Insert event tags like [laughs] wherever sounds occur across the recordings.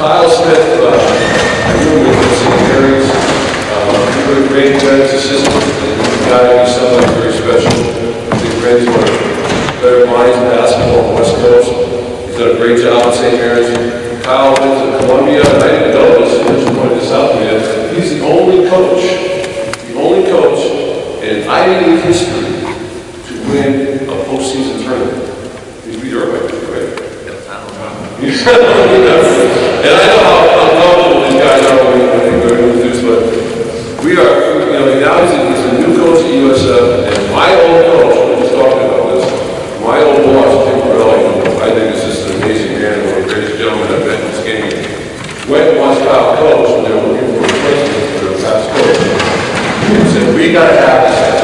Kyle Smith, uh, I knew him at St. Mary's. Uh, he was a great guidance assistant, and got to be somebody very special. I think Randy's one of the better minds in basketball on West Coast. He's done a great job at St. Mary's. Kyle went to Columbia, and I didn't know this, just pointed this out to me, he's the only coach, the only coach in Ivy League history to win a postseason tournament. He's beat Irvine, right? [laughs] [laughs] And I know how uncomfortable these guys are when they go into this, but we are, you know, now he's a, he's a new coach at USF, and my old coach, we just talking about this, my old boss, Jim Brovelli, who I think is just an amazing man, one of the greatest gentlemen I've met in this game, went and watched Kyle coach when they were looking for a replacement for their past coach. He said, we gotta have this guy.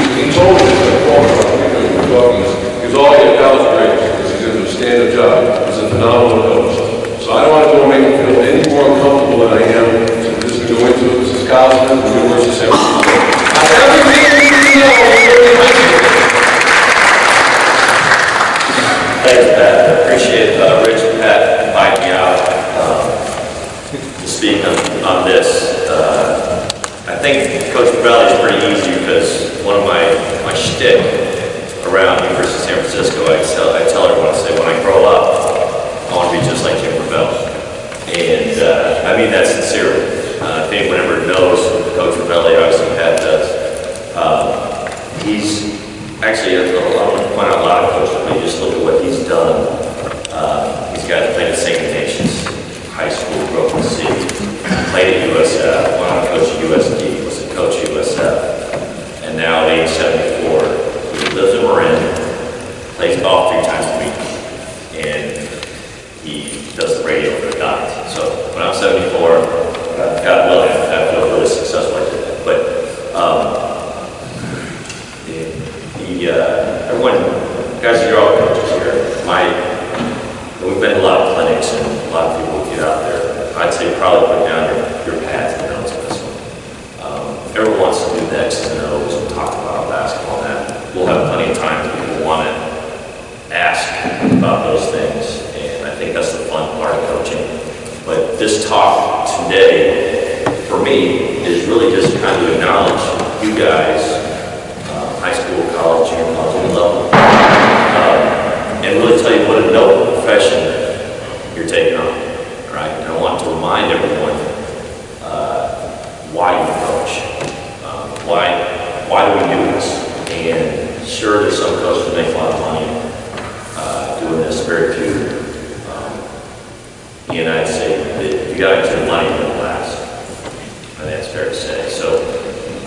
He he told me, that Paul, we were talking, he goes, oh, yeah, Kyle's great, because he's gonna do a stand-up job, he's a phenomenal coach. So I don't want to go make feel any more uncomfortable than I am, we're just go into it, Kyle Smith, from University know, every meeting. Thanks, Pat. I Appreciate uh, Rich and Pat inviting me out um, to speak on this. Uh, I think Coach Valley is pretty easy because one of my my shtick around University of San Francisco, I tell I tell everyone, I say, when I grow up, I want to be just like Jim Brovelli. And uh, I mean that sincerely. Uh, If anyone ever knows Coach Brovelli, obviously Pat does, um, he's, actually, I want to point out a lot of coaches, you just look at what he's done. Uh, He's got played at St. Ignatius High School, the city, played at USF, went on to coach at USD, was a coach at USF, and now at age 74, he lives in Marin, plays golf three times a week, and he does the radio for the Dodgers. So when I'm 74, uh, God willing, I feel really successful I did that. But um, the, the, uh, everyone, guys, you're all coaches here. My, we've been to a lot of clinics and a lot of people get out there. I'd say probably put down your, your pads and notes on this one. Um, everyone wants to do the X's and O's and talk about basketball and that. We'll have plenty of time if people want to ask about those things, and I think that's the fun part of coaching. But this talk today, for me, is really just kind of acknowledge you guys, uh, high school, college, junior college, level, um, and really tell you what a noble profession you're taking on, right? And I want to remind everyone uh, why you coach, um, why, why do we do this? And sure, there's some coaches that make a lot of money uh, doing this, very few. um, And I'd say that if you got into the money, it'll last. I think that's fair to say. So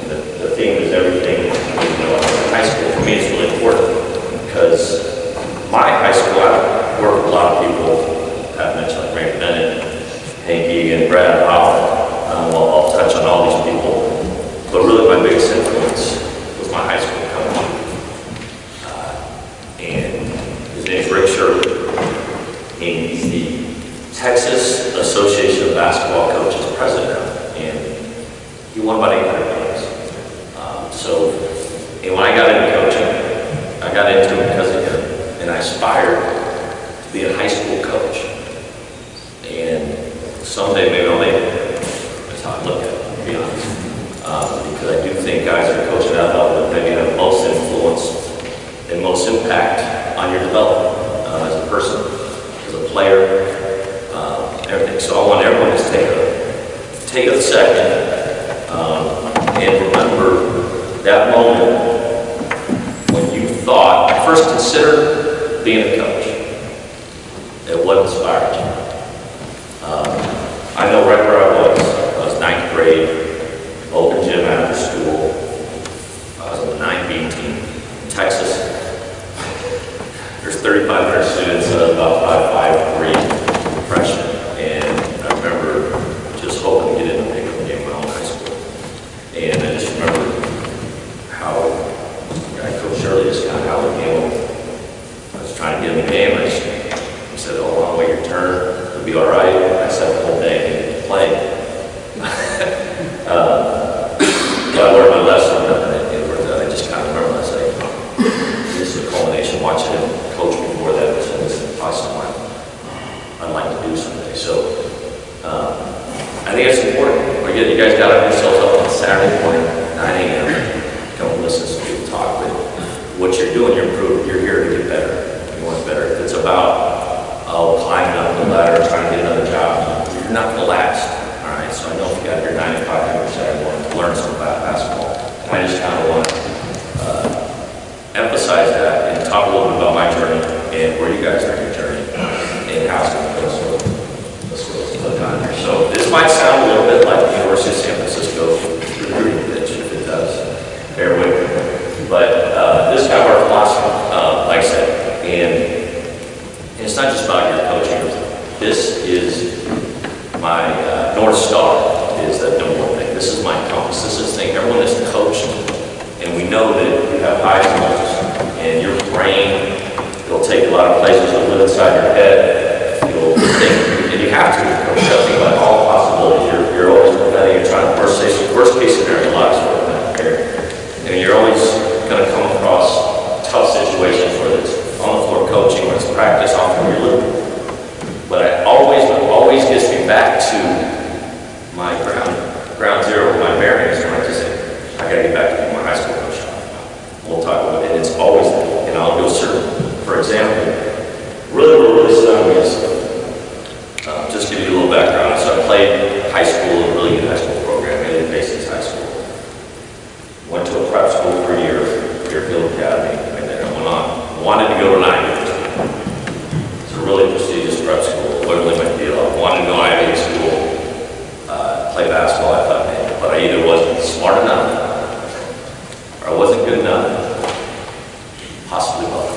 the, the theme is everything, you know, high school for me is really important because my high school, I work with a lot of people, I've mentioned like Ray Bennett, Hank Egan, Brad Powell. Um, I'll, I'll touch on all these people. But really my biggest influence was my high school coach. Uh, And his name's Rick Shirley. And he's the Texas Association of Basketball Coaches president. And he won about 800 games. Um, So, and when I got into coaching, I got into it because of him. And I to be a high school coach. And someday maybe I'll make it. That's how I look at it, to be honest. Um, Because I do think guys are coaching level that maybe have most influence and most impact on your development uh, as a person, as a player, um, everything. So I want everyone to take a, take a second um, and remember that moment when you thought, first consider being a trying to give him damage. He said, oh, I'll wait your turn. It'll be all right. I sat the whole day and playing. uh, but I learned my lesson. And I just kind of remember, I said, this is a culmination watching him coach before that. I said, probably something I'd like to do someday. So um, I think it's important. Again, you guys got to yourselves up on Saturday morning, 9 a.m. Don't listen to people talk, but what you're doing, you're improving. You're here to get better about, oh, climbing up the ladder, trying to get another job, you're not gonna last, all right? So I know if you got to five, you say, I want to learn something about basketball. I just kind of want to uh, emphasize that and talk a little bit about my journey and where you guys are in your journey and how going to. So let's on here. So this might sound a little bit like the University of San Francisco recruiting pitch, if it does, bear with me. But uh, this is kind of our philosophy, uh, like I said, and it's not just about your coaching. This is my uh, North Star, is that number one thing. This is my compass. This is the thing, everyone that's coached and we know that you have high goals, and your brain, it'll take a lot of places to live inside your head. You'll think, and you have to, you're think about all possibilities. You're, you're always preventing, you're trying to, worst case, worst case scenario, lives are prepared. And you're always going to come across tough situations, whether it's on the floor coaching, whether it's practice, off where you're living. But I always, what back to my ground, ground zero, my bearings, when I just say, I gotta get back to being my high school coach. We'll talk about it, and it's always, and I'll go certain. For example, really, what really stung me is, uh, just to give you a little background, so I played high school, really good high school program, Haley Basics High School. Went to a prep school for a year, Deerfield Academy, and then I went on, wanted to go to nine years. It's a really prestigious prep school, wasn't really my deal. I wanted to go Ivy League school, uh, play basketball, I thought, man, but I either wasn't smart enough, or I wasn't good enough, possibly both.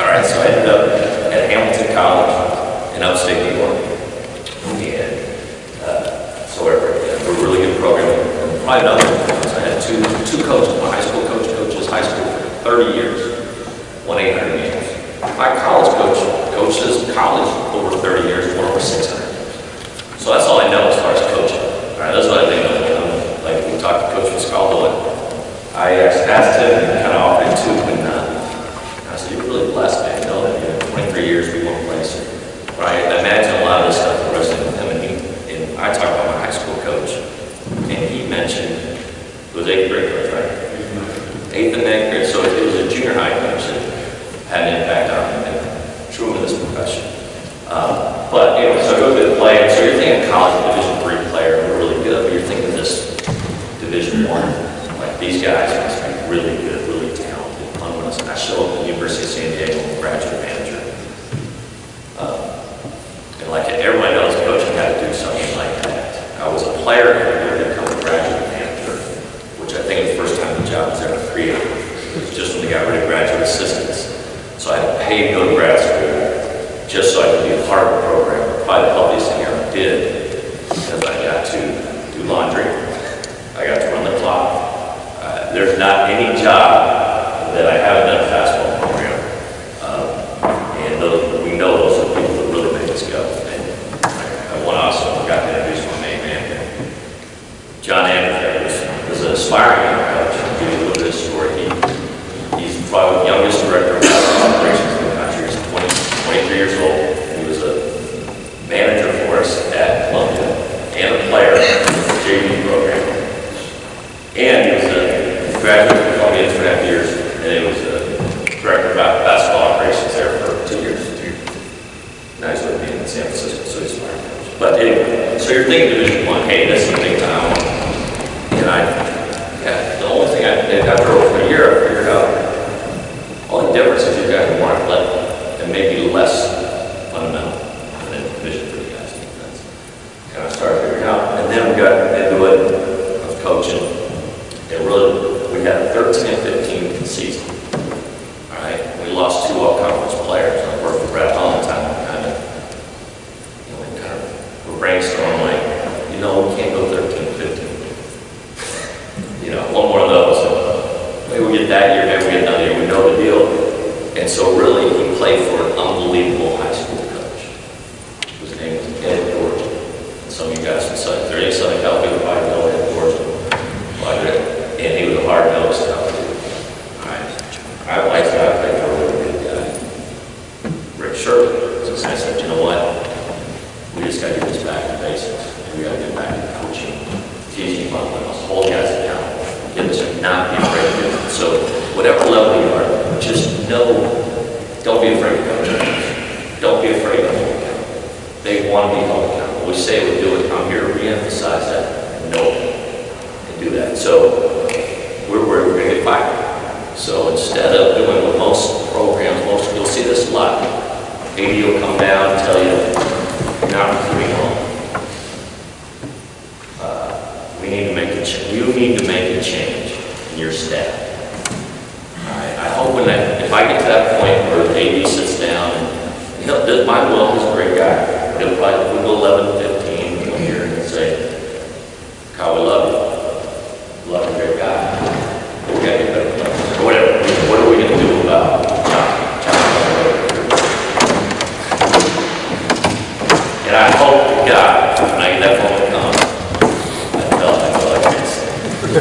All right, so I ended up at Hamilton College in upstate New York. And, uh, so we're, we're a really good program. And Probably another, one, I had two, two coaches, my high school coach coaches high school for 30 years, won 800 games. My college coach coaches college over 30 years, won over 600 games. So that's all I know as far as coaching. All right, that's what I think of. Um, Like we talked to Coach Fuscaldo, and I asked asked him, and kind of offered to, and uh, I said, "You're really blessed, man. You know that you know, 23 years we won place." Right? I imagine a lot of this stuff resonated with him, and he, and I talked about my high school coach, and he mentioned it was eighth grade coach, right? Eighth and ninth grade, so it was a junior high coach that had an impact on him, and drew him to this profession. Um, but anyway, so I go through the play, and so you're thinking college Division three player, we're really good, but you're thinking this Division one, guys must be really good, really talented. I'm gonna, I show up at the University of San Diego, I'm a graduate manager. Um, And like everybody knows, coaching had to do something like that. I was a player, and I become a graduate manager, which I think is the first time the job was ever created. It just when they got rid of graduate assistants. So I had to pay to go to grad school, just so I could be a part of the program. Probably the healthiest thing I ever did, because I got to do laundry. I got to run the clock. Uh, There's not any job that I haven't done a fastball program. Um, And those, we know those are people that really make us go. And I want to also, to introduce my main man, John Anderson, was an aspiring young coach. I'll give you a little bit of story. He, he's probably the youngest director of basketball operations in the country. He's 20, 23 years old. He was a manager for us at Columbia and a player in the JV program. And he was a graduate from Columbia in two and a half years, and he was a director of ba- basketball operations there for two years. Now he's with me in San Francisco, so he's my coach. But anyway, so you're thinking Division One, hey, this is a big time. And I,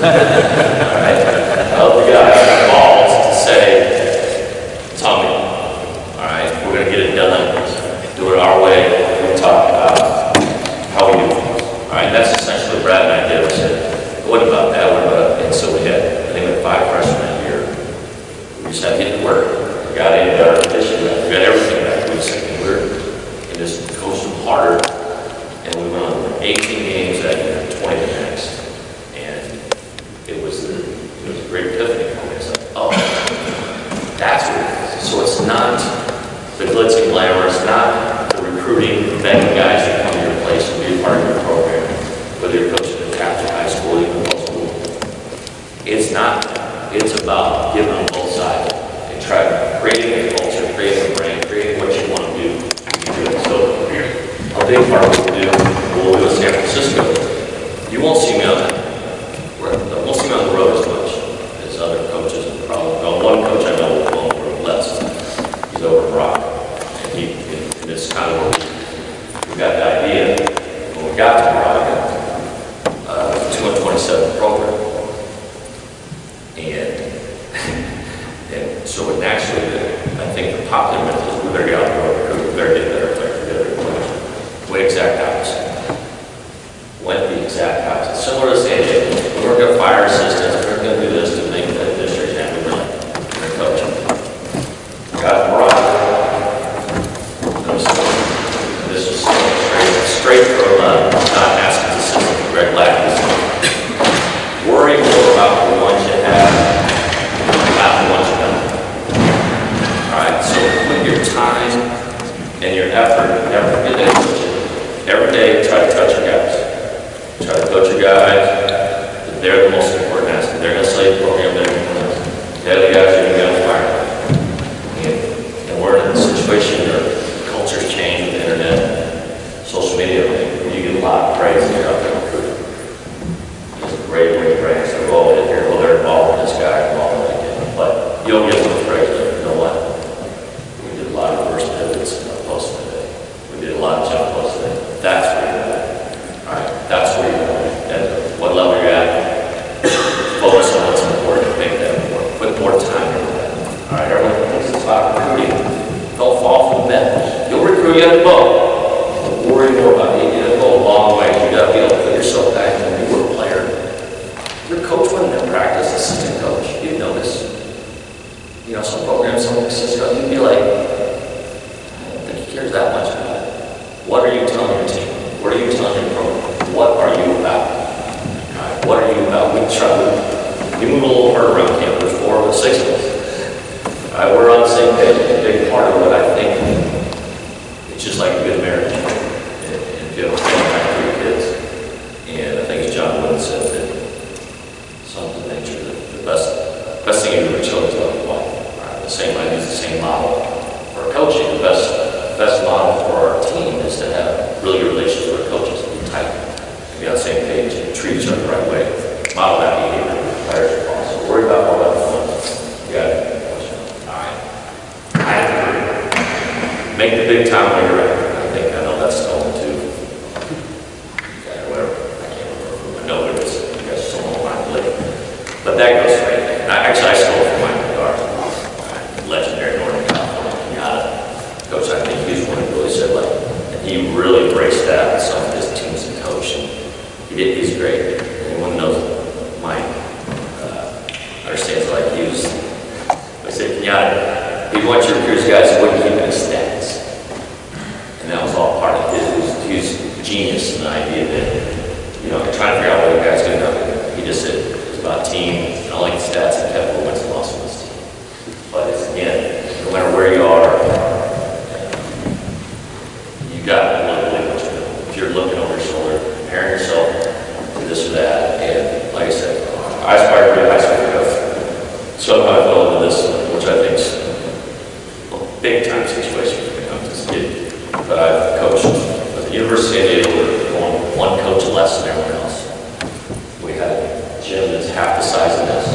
Yeah. [laughs] have a good marriage and, and feel like your kids. And I think John Wooden said that something to nature that the best best thing you do with children is love life. Right? The same I use the same model for coaching. The best best model for our team is to have really good relations with our coaches and be tight and be on the same page and treat each other the right way. Model that behavior requires your boss. So worry about all that fun. You got. All right. I agree. Make the big time half the size of this.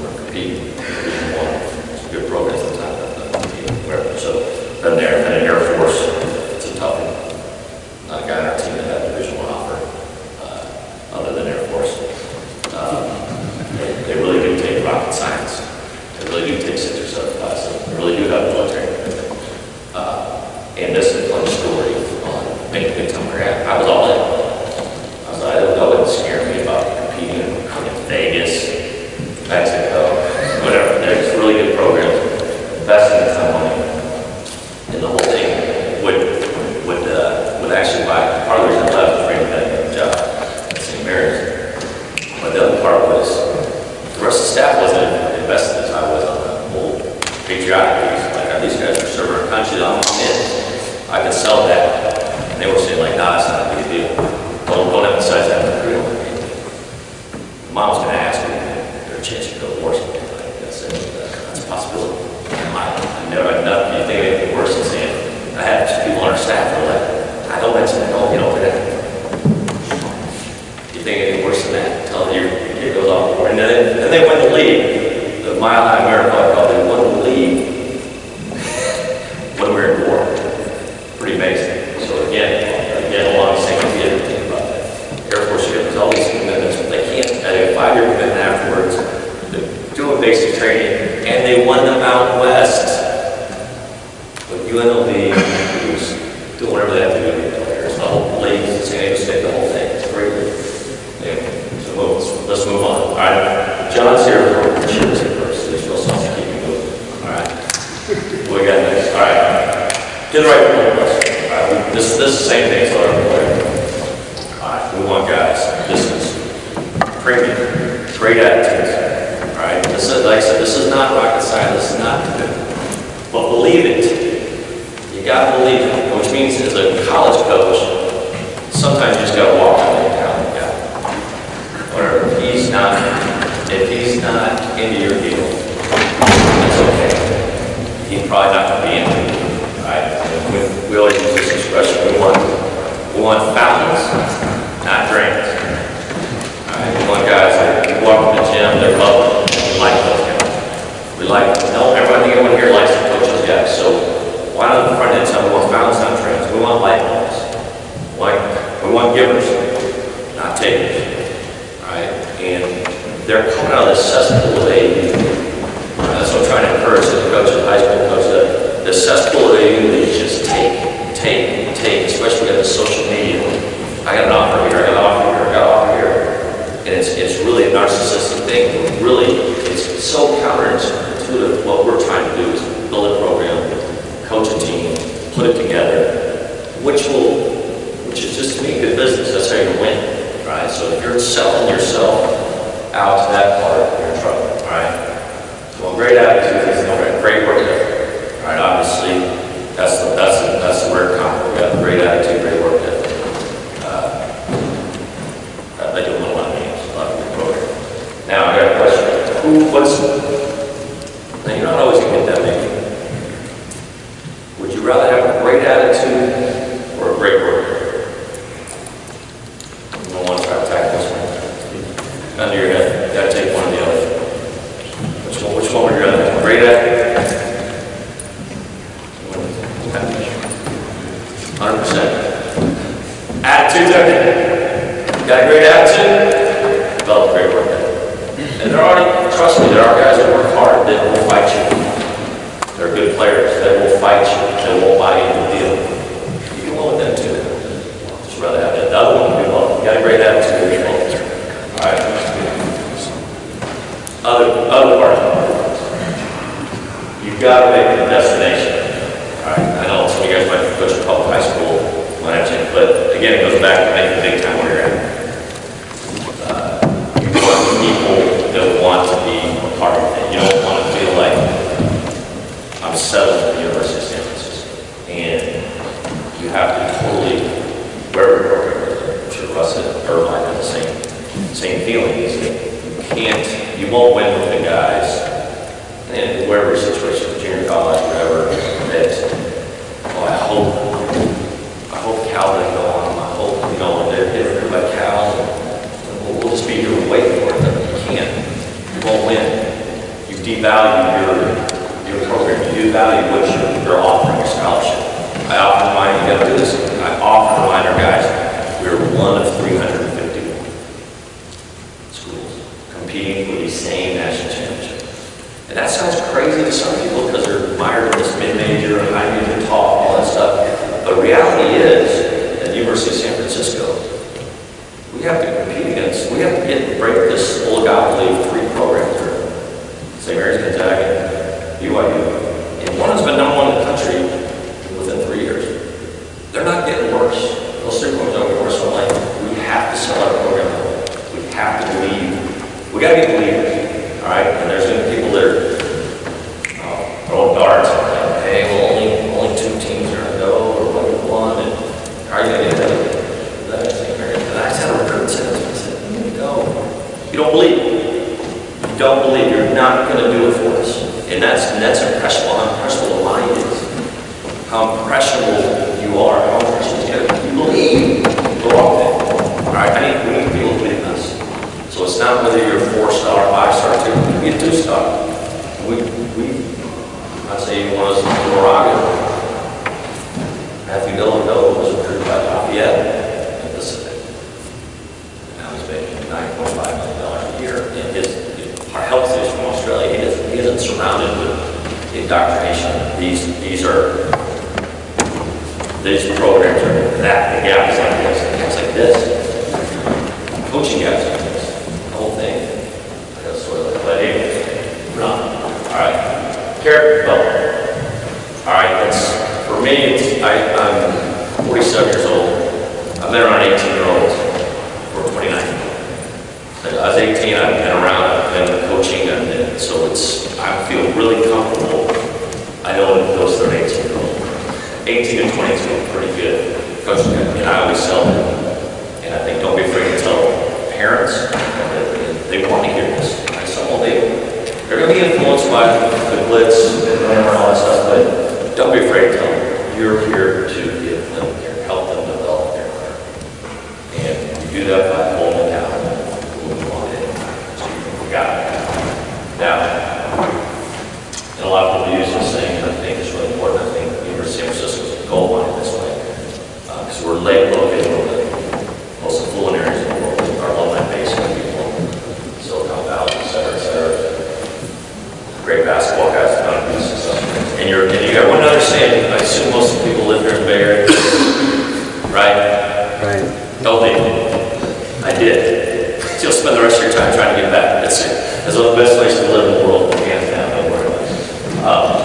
We're competing, Division one, it's a good program sometimes, but competing, wherever. So, been there, been in Air Force, it's a tough one. Not a guy on our team that had a Division one offer, uh, other than Air Force. Um, They they really do take rocket science. They really do take six or seven classes. They really do have military. Uh, And this is a fun story on making a good time we're at. I was all in. I was like, that wouldn't scare me about competing in Vegas, Mexico, whatever. There's really good programs, investing a ton of money. And the whole thing would, would, uh, would actually buy, part of the reason I left was Randy had a good job at St. Mary's. But the other part was, the rest of the staff wasn't invested as I was on the whole patriotic piece. Like, uh, these guys are serving our country, I'm I'm in. I can sell that. And they were saying like, nah, it's not a big deal. Don't, don't emphasize that in the career. Mom's gonna ask me, is there a chance you go to war someday? Like, that's, it. that's a possibility. I, I never, I never, you think of anything worse than saying, I had some people on our staff that were like, I don't mention it, don't, you know, that. You think anything worse than that? Tell your your kid goes off the board. And then, then they win the league, the Mile High Marathon, Club, they won the league when we were in war. Pretty amazing. So again, again, along the same with the other thing about that. Air Force, you have all these commitments, but they can't, at a five-year commitment afterwards, they're doing basic training, and they West. With UNLV, who's doing whatever they have to do to get players, the whole league, San Diego State, the whole thing, it's great. So let's move on. All right, John's here, for Chip's also keep me moving. All right. What we got next? All right. Get the right one question. All right, this, this is the same thing, so I'm All right, we want guys, this is premium, great attitudes. Is, like I said, this is not rocket science, this is not, but believe it. You gotta believe it, which means as a college coach, sometimes you just gotta walk on the talent guy. Or if he's not, if he's not into your deal, it's okay. He's probably not gonna be into it, right? We, always use this expression, we want, we want fountains, not drains. All right, we want guys that walk in the gym, they're we like those guys. We like, no, everybody, everyone here likes coach those guys, so why not the front end, side, we want fountains, not drains, we want light bulbs. Like, we want givers, not takers, all right? And they're coming out of this cesspool of That's what I'm trying to encourage the coaches, high school coaches, the- the cesspool of AAU, they just take, take, take, especially with the social media. I got an offer here, I got an offer here. It's, it's really a narcissistic thing, really, it's so counterintuitive. What we're trying to do is build a program, coach a team, put it together, which will, which is just to me good business, that's how you win, right? So if you're selling yourself out to that part, you're in trouble, right? Well, great attitude is great, great work ethic. right? obviously, that's the, that's the, that's the compliment. We got great attitude, great work ethic. Uh, uh, They do win a lot of games, a lot of good program. Now, I got a question. Who, can't, you won't win with the guys, and whatever your situation, junior college, whatever, that, oh, I hope, I hope Cal didn't go on, I hope, you know, they're by Cal, we'll, we'll just be here and wait for it, but you can't, you won't win. You devalue your, your program, you devalue what you're, you're offering your scholarship. I often remind you, gotta do this, I offer remind our guys, we're one of And that sounds crazy to some people because they're mired in this mid-major and I need talk, all that stuff. But reality is, at the University of San Francisco, we have to compete against, we have to get break this oligopoly of three programs. St. Mary's, Gonzaga, BYU, it's not whether you're a four-star, five-star, typically we get two-star. We, we, I'd say one was in Moraga. Matthew Dellavedova was recruited by Lafayette in Pacific. And now he's making $9.5 million a year. And his, our health is from Australia, he, he isn't surrounded with indoctrination. These, these are, these programs are that, the gap is like this, the like this. Coaching gaps Well, All right, that's, for me, it's, I, I'm 47 years old. I've been around 18 year olds for 29. I was 18, I've been around, I've been coaching, and, so it's, I feel really comfortable. I know those are 18 year olds. 18 and 20 feel pretty good. Because and I always tell them, and I think don't be afraid to tell parents, they want to hear this. I sell all day they're going to be influenced by the glitz and all that stuff, but don't be afraid to tell them. You're here to give them care, help them develop their art. And you do that by I did. You'll spend the rest of your time trying to get back. That's it. That's one of the best ways to live in the world, hands down, don't worry. Um,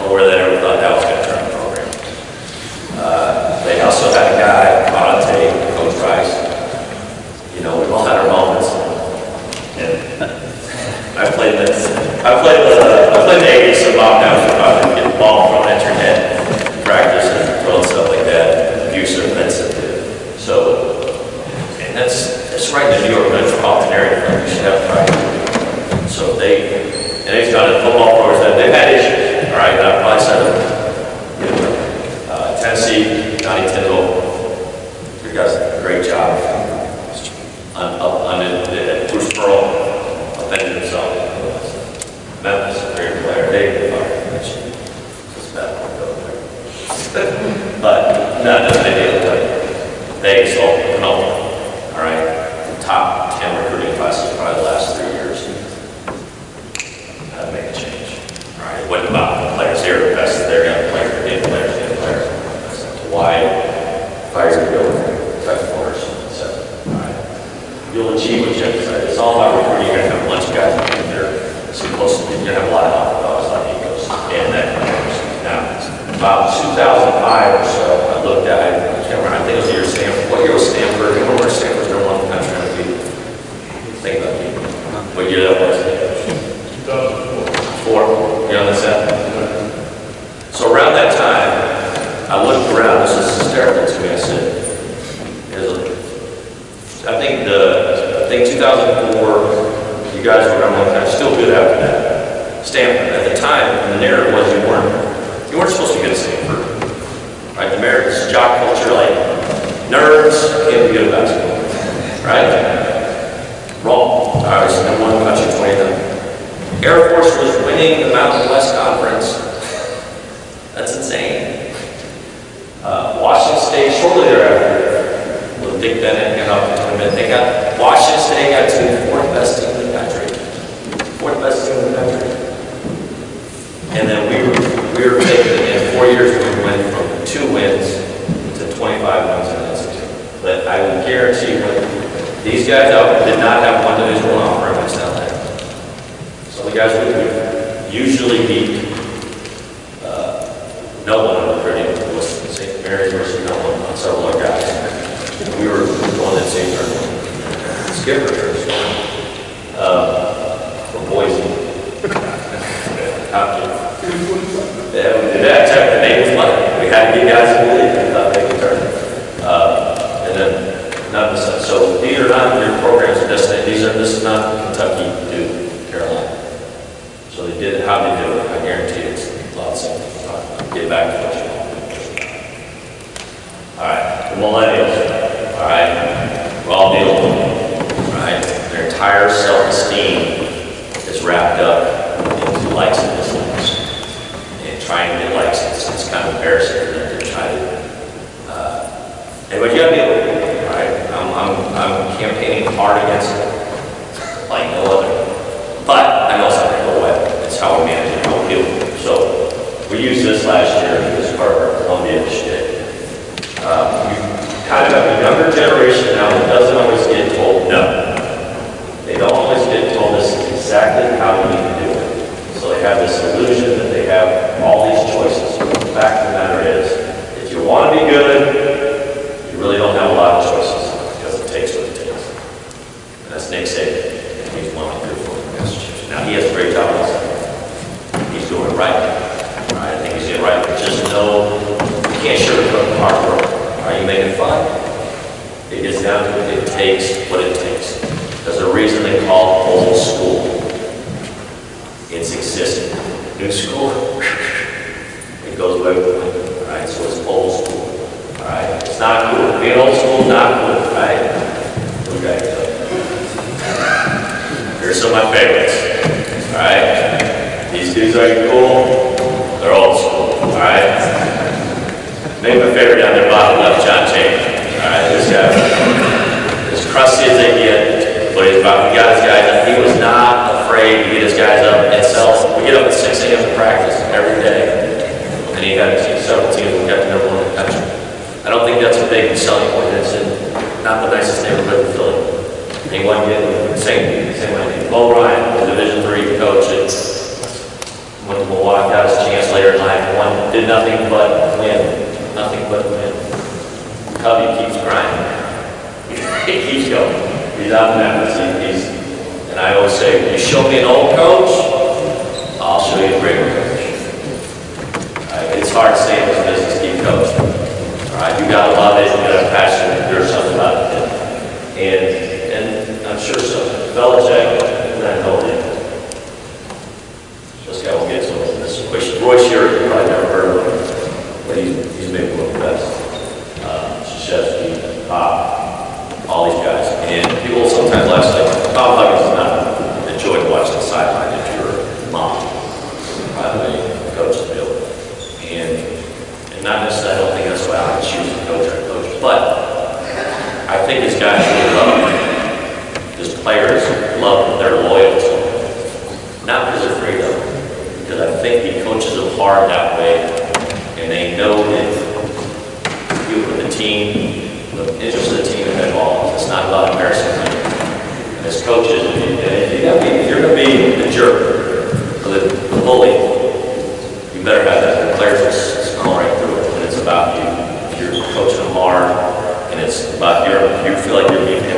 over there. think 2004, you guys were grumbling, and still good after that. Stanford. At the time, the narrative was you weren't, you weren't supposed to get a Stanford. Right? The Americans, jock culture, like, nerds can't be good at basketball. Right? Wrong. I was number one country 29. Air Force was winning the Mountain West Conference. That's insane. Uh, Washington State, shortly thereafter, with Dick Bennett and up, they got Washington State got to be the fourth best team in the country. Fourth best team in the country. And then we were, we were taking, in four years, we went from two wins to 25 wins in that. But I will guarantee you, these guys out did not have one divisional offer in South there. So the guys we usually beat uh, no one on the pretty was St. Mary's versus no one on several other guys. We were going in St. Mary's skipper here, from Boise. Yeah, we did that, the name was money. We had to get guys to believe, and not make a turn. Uh, and then, not, so these are not your programs are destined, these are, this is not Kentucky, Duke, Carolina. So they did, how they do it, I guarantee it's lots of, get back to them. entire self-esteem is wrapped up into likes and dislikes. And trying to get likes, it's, it's kind of embarrassing for them to try to. Uh, and what you gotta be able to do, right? I'm, I'm, I'm campaigning hard against several teams and got number one in the country. I don't think that's a big selling point. It's in not the nicest neighborhood in Philly. I mean, one kid, same, same way. Bo Ryan, the Division three coach, and went to Milwaukee, got his chance later in life, won, did nothing but win. Nothing but win. Cubby keeps crying. [laughs] he keeps going. He's out in Memphis. He's, and I always say, you show me an old coach, I'll show you a great coach start saying this business, keep going. All right, you gotta love it, you gotta passion, there's something about it. And, and I'm sure some Belichick, not holding. just how we get some of this equation. Roy Shearer, you probably never heard of him, but he's, he's maybe one of the best. Uh, Bob, all these guys. And people sometimes last like, Bob Huggins guys really love him. His players love their loyalty. Not because they're of freedom, because I think he coaches them hard that way, and they know that you with the team, the interest of the team is involved. It's not about embarrassing them. And as coaches, if you're going to be the jerk, the bully, you better have that. The players come right through it, and it's about you. If you're coaching them hard, is, but you're, you feel like you're being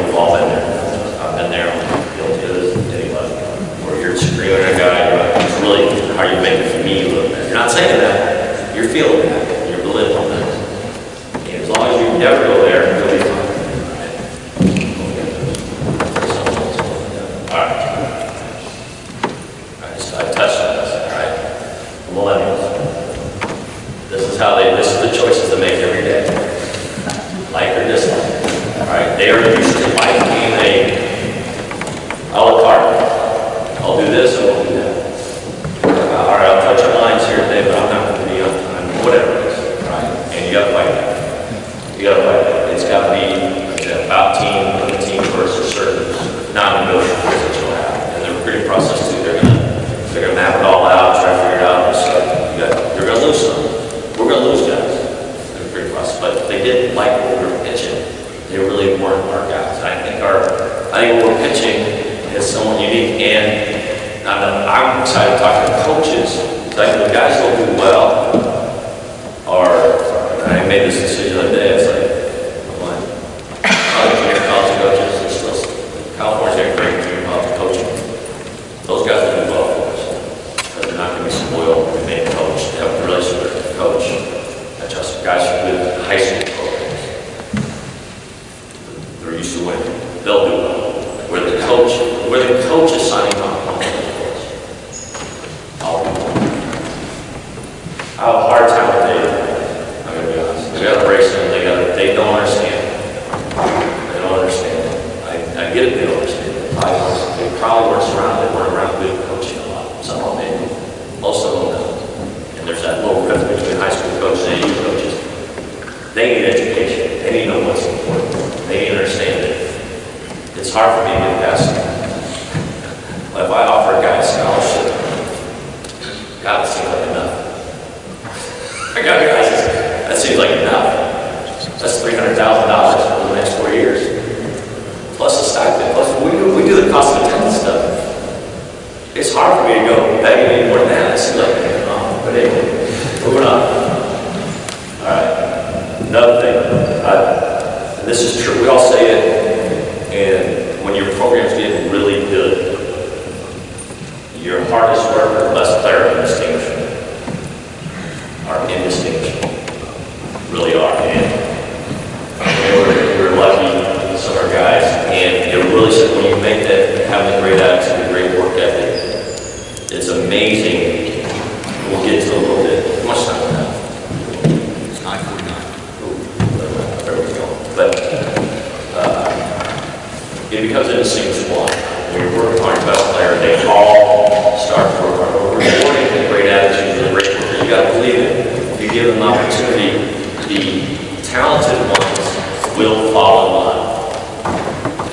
talented ones will in line.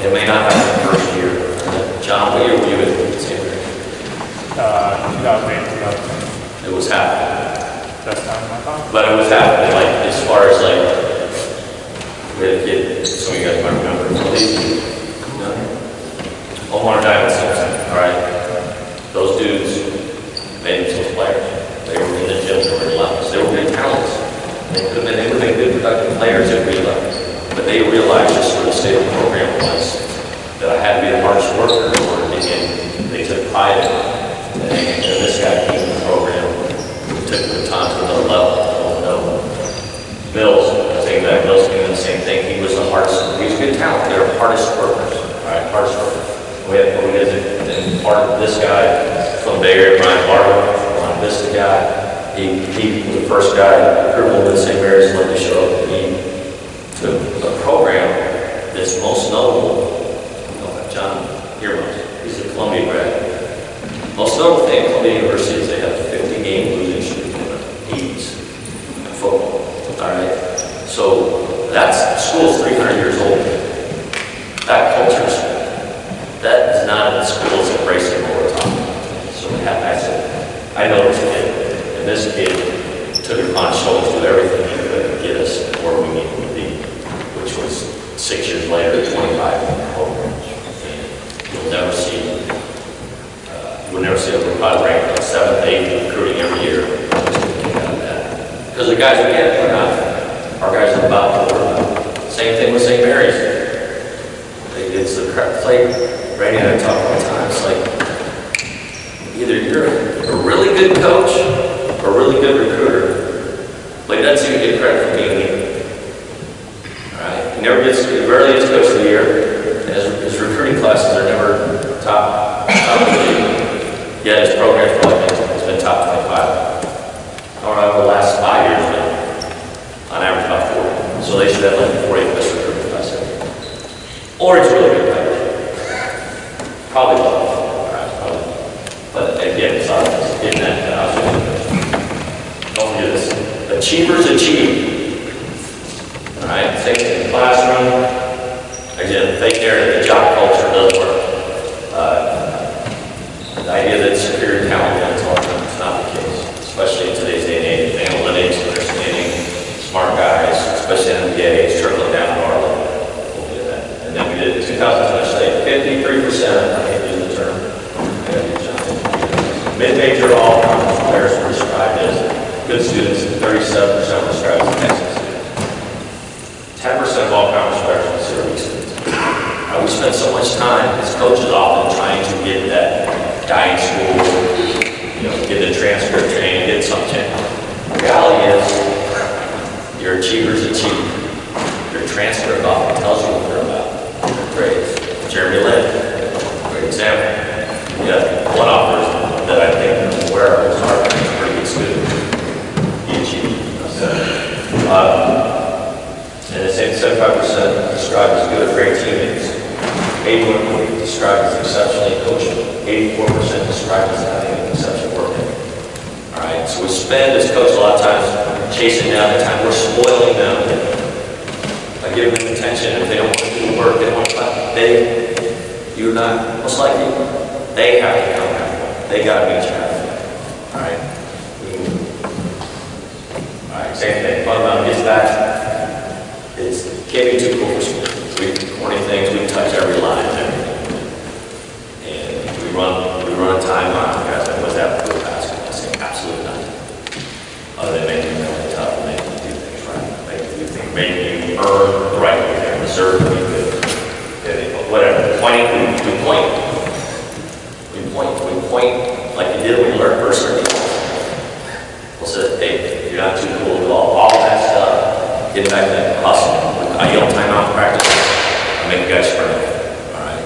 It may not happen the first year. John, what year were you at St. Uh, 2008, It was happening. that's time my time. But it was happening, like, as far as like, we had a kid, some of you guys might remember? Omar Diamon Simpson, all right? Those dudes made themselves players. They were in the gym for their lives. They were good talents. They could have been, they would have been good productive players at real levels. But they realized just where the state of the program was, that I had to be the hardest worker in order to get it. And this guy came in the program, took the time to another level. Oh, no. Mills, same guy, Mills doing the same thing. He was the hardest, he was a good talent. They were hardest workers, all right, hardest workers. We had, we had, and part of this guy from the Bay Area, Brian Barber, Ron Vista guy. He, he was the first guy, criminal in St. Mary's, let me show up. He took a program that's most notable, you know, John Earmuff, he's a Columbia grad. Thing at University is they have a 50-game losing streak in the 80s in football. All right? So that's, school's 300 years old. That culture's, that is not in schools embracing talking about. So I said, I know this kid, and this kid took it upon shoulders to do everything he could to get us where we needed to be, which was six years later, 25 programs. And you'll never see you will never see a probably ranked like seventh, eighth recruiting every year. Because the guys we get, we're not, our guys are about work. Same thing with St. Mary's. They- get the correct, it's like, Randy and I talk all the time, it's like, either you're a really good coach or a really good recruiter, he doesn't seem to get credit for being here. All right, he never gets, he rarely gets coach of the year, his, his recruiting classes are never top, top the. Yet his program's probably been, has been top twenty-five. I over the last five years, but on average about forty. So they should have like the forty best recruiting class ever. Or it's really good coach. Probably both, probably. But again, it's not, getting that, uh, don't do this. Achievers achieve. All right, same thing in the classroom. Again, fake narrative, the job culture doesn't work. Uh, The idea that superior talent wins all the time is not the case, especially in today's day and age. Analytics, understanding, smart guys, especially in the NBA, it's trickling down to our level. We'll do that. And then we did, 2000, I say, 53%, I hate using the term, mid-major all-conference players were described as good students, and 37% were described as excellent students. 10% of all conference players are students. Uh, we spend so much time as coaches often trying to get that guy in school, you know, get a transcript training, get something. The Reality is, your achievers achieve. Your transcript often tells you what they're about. Grades. Jeremy Lin, great example. Got one author 81 described as exceptionally coachable. 84% described as having an exceptional work ethic. All right, so we spend as coaches a lot of times chasing down the time. We're spoiling them by giving them attention. If they don't want to do the work, they don't want to clap. They, you're not, most likely, they have to come halfway. They got to be you halfway. All right. All right, same thing. Fun about dispatch. It can't be too cool for school. We do corny things. We touch every line and. And we run, we run a timeline, guys, like, what's that for basketball? I say, absolutely nothing. Other than making it really tough and making you do things right. Making you think, making you earn the right to be there, deserve to be good. Whatever, pointing, we, point. We point, we point like you did when you learned first grade. We'll say, hey, you're not too cool do all, all that stuff. Get back to that hustle. I yell in practice. Make you guys sprint. All right?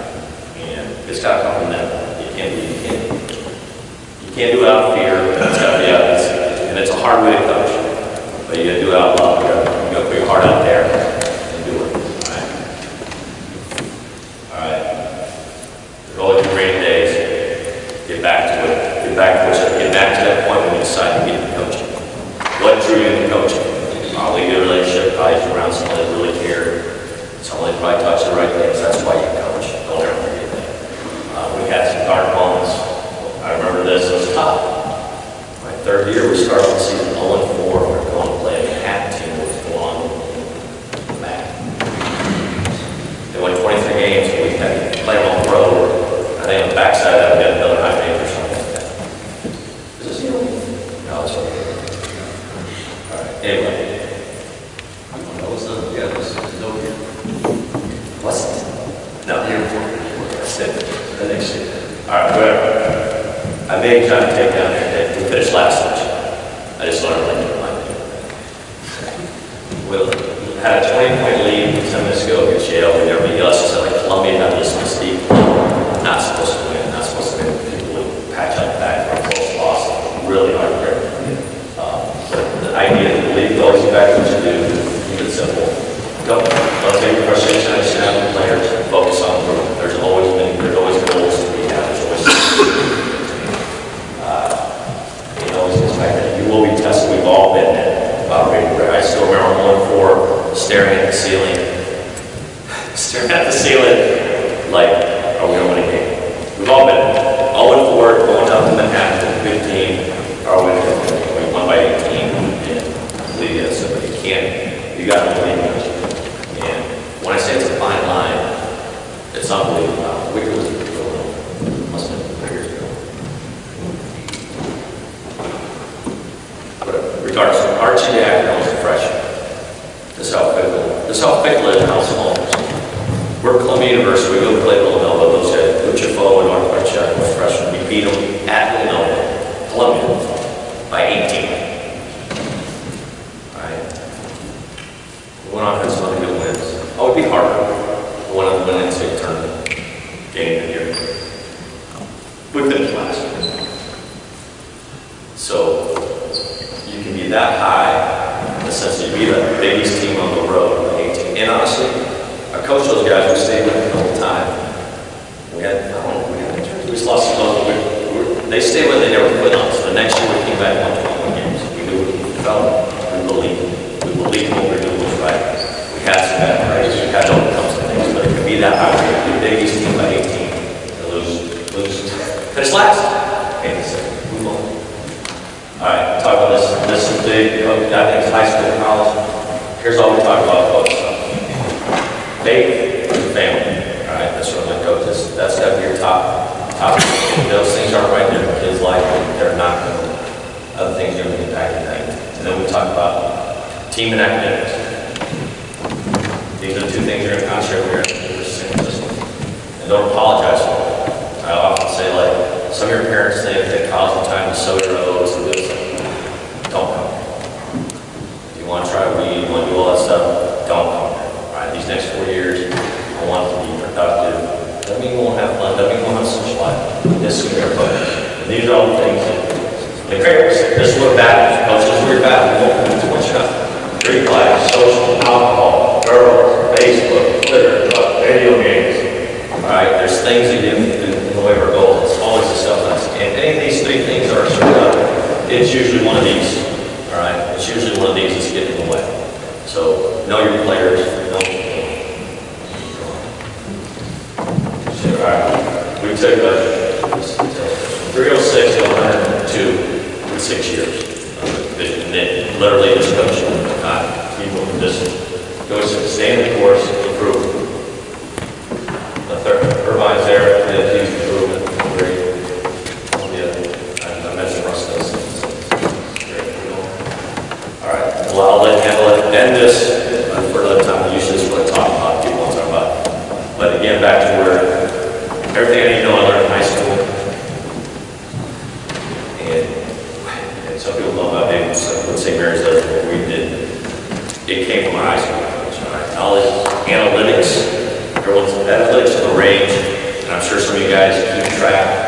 And it's got to come. You can't you can't, you can't do it out of fear, it's gotta be out, and it's a hard way to coach. But you gotta do it out loud, you you gotta put your heart out there 0 and 4 going up in the half to 15, or went one by 18 in the, so we can't, you got to talk about team and academics. These are the two things you're gonna concentrate on here. And don't apologize for it. I often say like, some of your parents say if they college time to sow your oats and this, don't come. If you want to try weed, you want to do all that stuff, don't come here. All right, these next four years, I want to be productive. Doesn't mean we won't have fun, doesn't mean we won't have social life. This is your focus. These are all the things that, the critics, this is what battles, coach, this is where you're battling, you won't too much up. Drink life, social, alcohol, girls, Facebook, Twitter, uh, video games. All right, there's things that get in the way of our goals, it's always stuff that's, and any of these three things are screwed up, it's usually one of these, all right? It's usually one of these that's getting in the way. So, know your players. All right, we took a three oh six to hundred and two in six years. Then literally just coach, not people, just goes to stay in the course, improve. The third, Irvine's there, and he's improving, great. Yeah, I I mentioned Russ. All right, well, I'll let handle it, end this, uh, for another time, usually this is what I talk about, people want to talk about. But again, back to where, everything I need to know, I learned in high school. And, and some people know about David, let's say Mary's does what we did. It came from our high school coach, all right? Knowledge, analytics, everyone's analytics of the and I'm sure some of you guys keep track